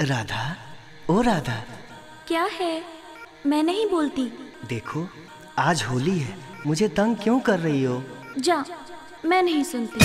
राधा ओ राधा। क्या है? मैं नहीं बोलती। देखो आज होली है। मुझे तंग क्यों कर रही हो? जा मैं नहीं सुनती।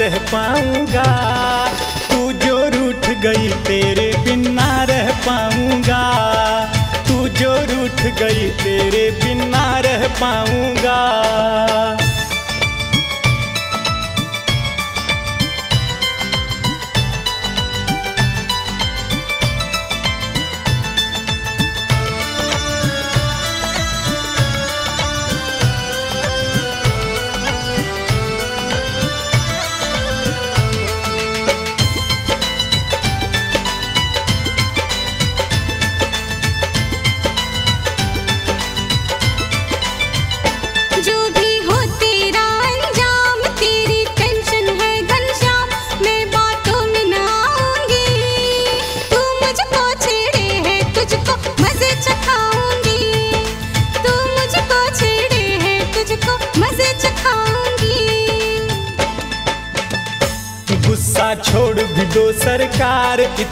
सह पा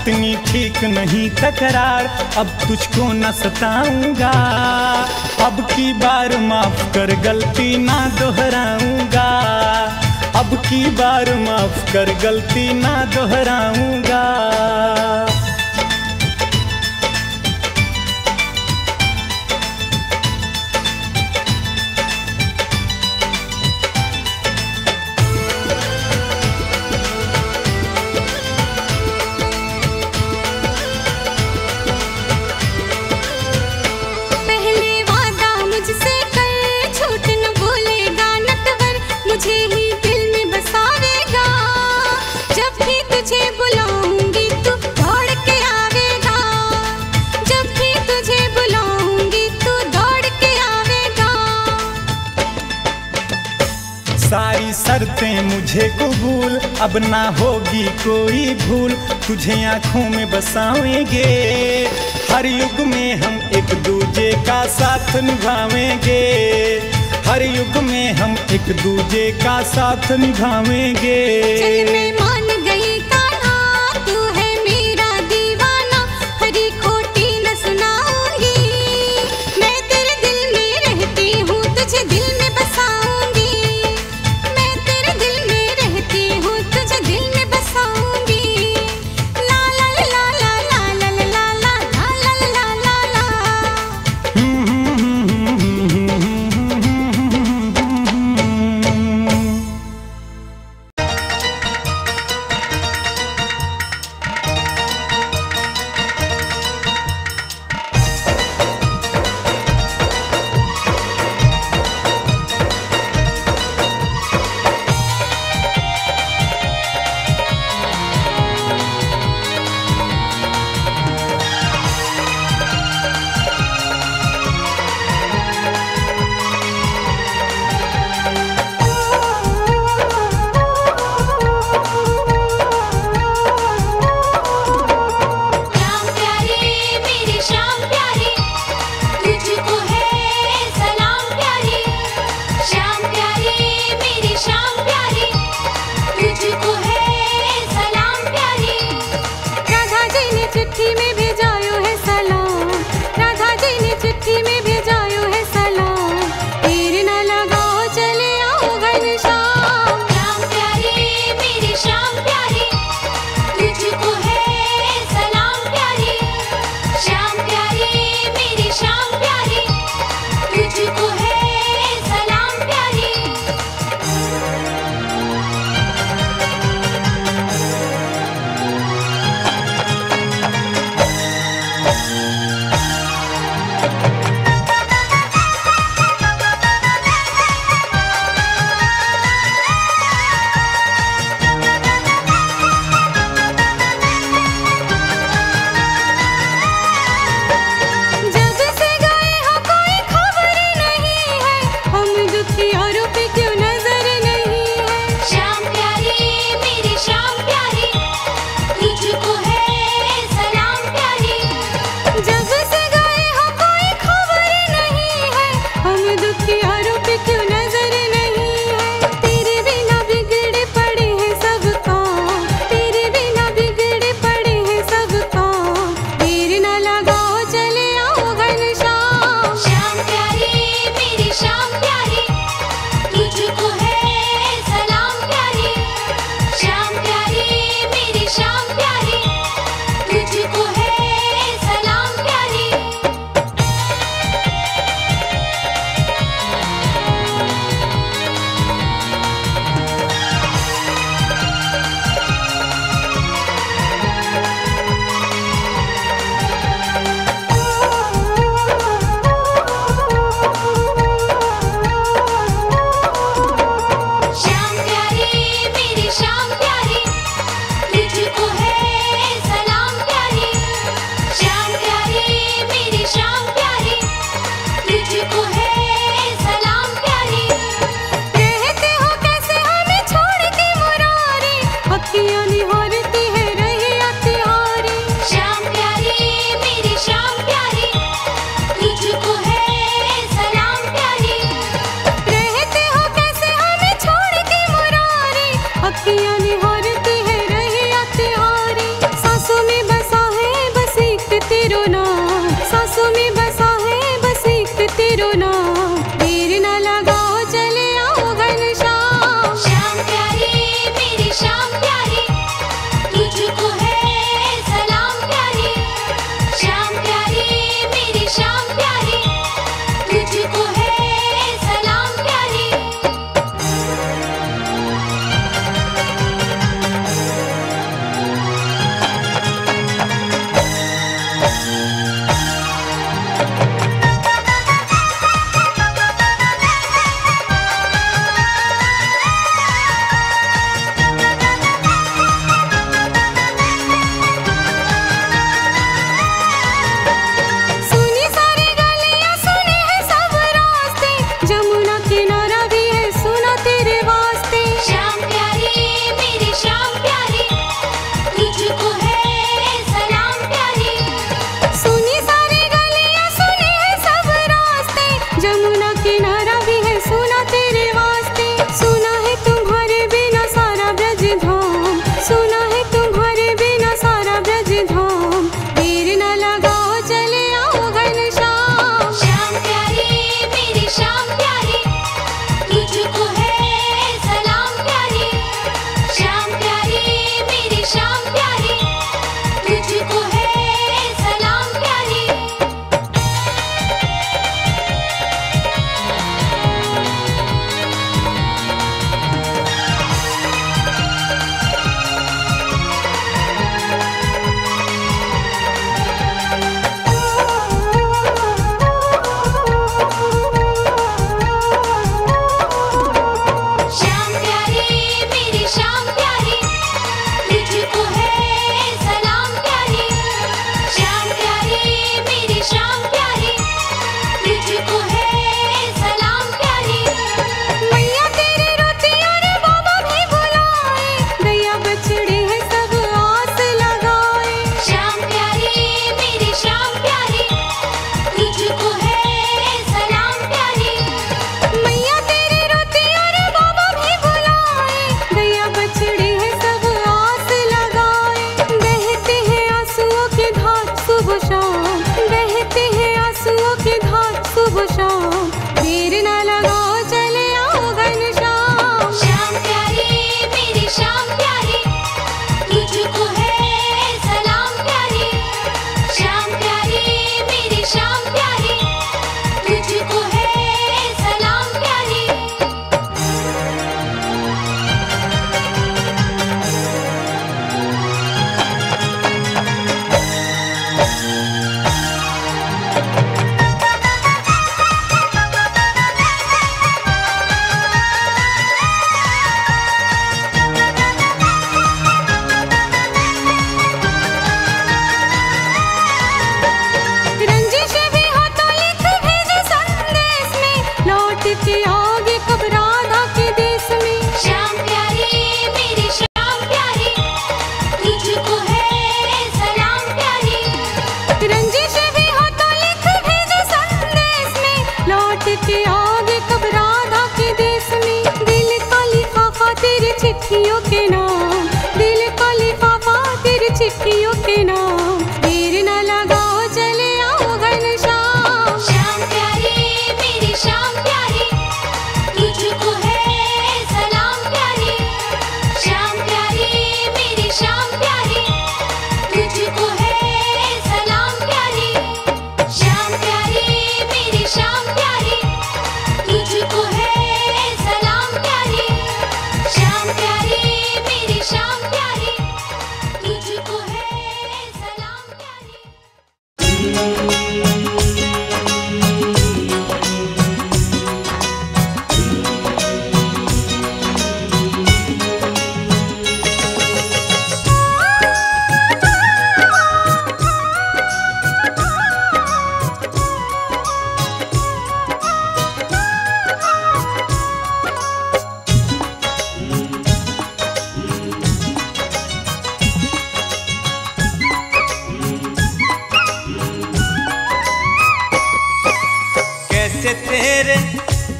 इतनी ठीक नहीं तकरार, अब तुझको न सताऊँगा। अब की बार माफ़ कर गलती ना दोहराऊँगा। अब की बार माफ़ कर गलती ना दोहराऊँगा। अब ना होगी कोई भूल, तुझे आँखों में बसाएँगे। हर युग में हम एक दूजे का साथ निभाएँगे। हर युग में हम एक दूजे का साथ निभाएँगे।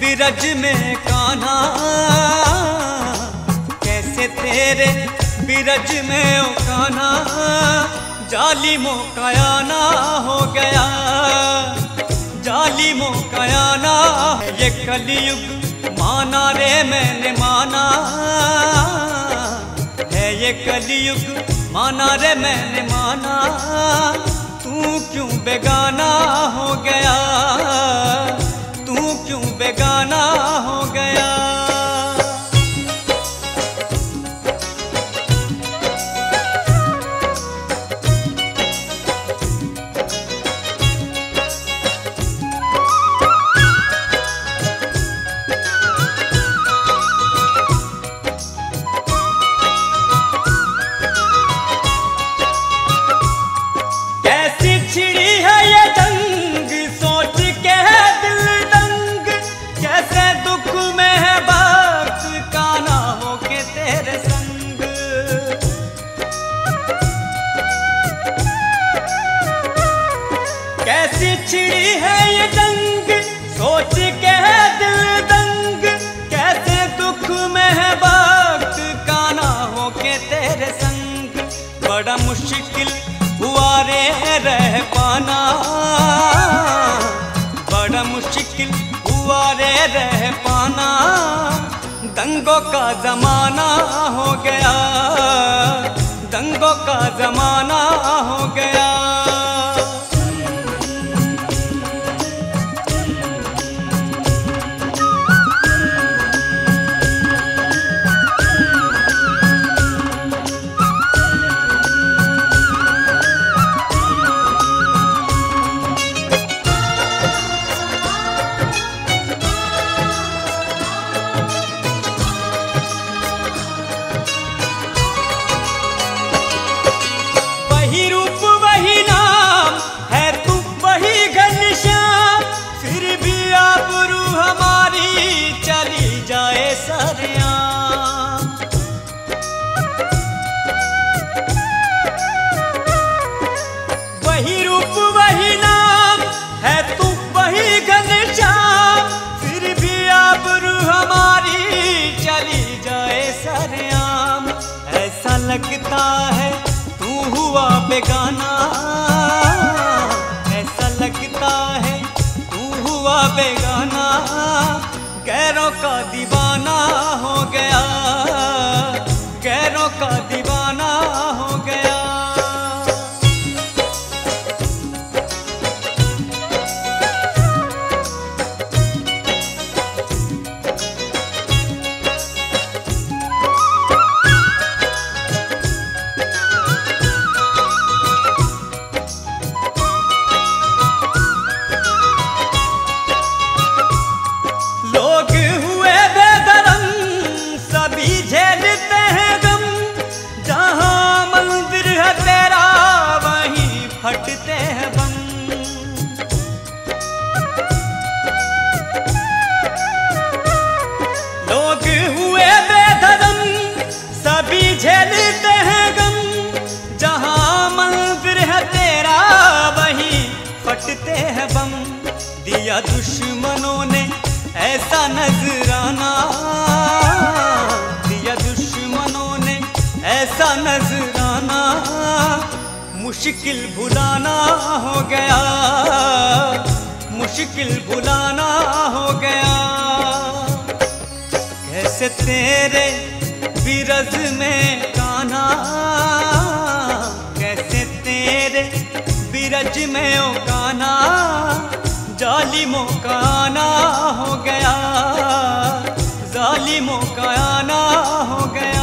बिरज में कान्हा। कैसे तेरे बीरज में ओ कान्हा। जालिमों का आना हो गया। जालिमों का आना ये कलयुग माना रे मैंने माना। है ये कलयुग माना रे मैंने माना। तू क्यों बेगाना हो गया? बेगाना हो हुआ रे रह पाना बड़ा मुश्किल हुआ रे रह पाना दंगों का जमाना हो गया। दंगों का जमाना हो गया। है तू हुआ बेगाना। ऐसा लगता है तू हुआ बेगाना। गैरों का दीवाना हैं बम मुश्किल भुलाना हो गया। मुश्किल भुलाना हो गया। कैसे तेरे बिरज में काना? कैसे तेरे बिरज में ओ काना जालिमों का आना हो गया। जालिमों आना हो गया।